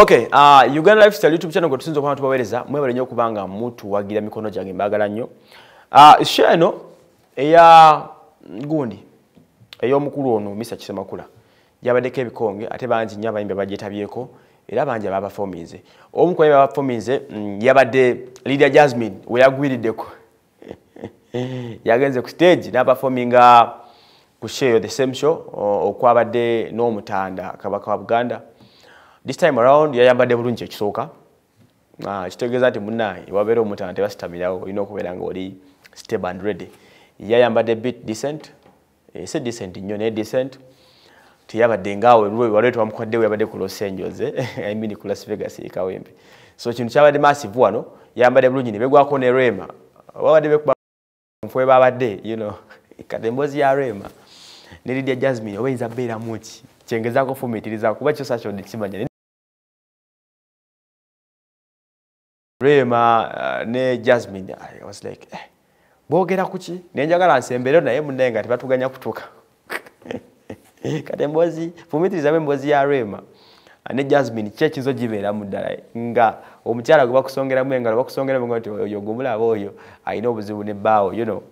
okay uh, uganda lifestyle youtube channel gwe tusinza okuba tubaweereza mwebale nnyo okubanga mutuwagira mikono gyange mbagala nnyo. Uh, sho eno eya gundi ey'omukulu ono misa kisemakula yabaddeko ebikonge ate bangi nnyo abayimbi bagyetabyeko era bangi ababafominze omu ku babafominze mm, yabadde lydia jasmine weyagwiriddeko yagenze ku stage n'abafominga ku show the same show okwabadde n'omutanda kabaka wa buganda this time around yayambadde bulungi ekisooka. Ah, kitegeeza nti munaye wabeera omutanda tebasitamirawo olina okubeera nga oli step and ready. Yayambadde bit decent Eh, si decent nnyo naye decent. Teyabadde ngaawe waliwe twamukoddewo yabadde ku los angeles eh, I mean ku las vegas e kawempe so kintu kyabadde massive wano yambadde bulungi ne begwako ne rema. Babadde bekuba mufwe babadde you know kati emboozi ya rema. Ne lidia jasmine oba oyinza beeramu ki kyengezaako fumitiriza kuba kyo sakyodde kimanya rema uh, ne jasmine. I was like eh, boogera kuki nenjagala nsembere naye munnaye nga tebatuganya kutuka kati emboozi fumitirizamu emboozi ya rema uh, ne jasmine ki ekizo gibeeramu ddala nga omukyala gwe bakusongeramu engalo bakusongeramu engalo nti oyo gumulaba oyo alina obuzibu ne bbaawo you know.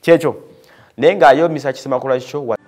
Kyekyo naye ng'ayomisa kisemakula kikyo wa-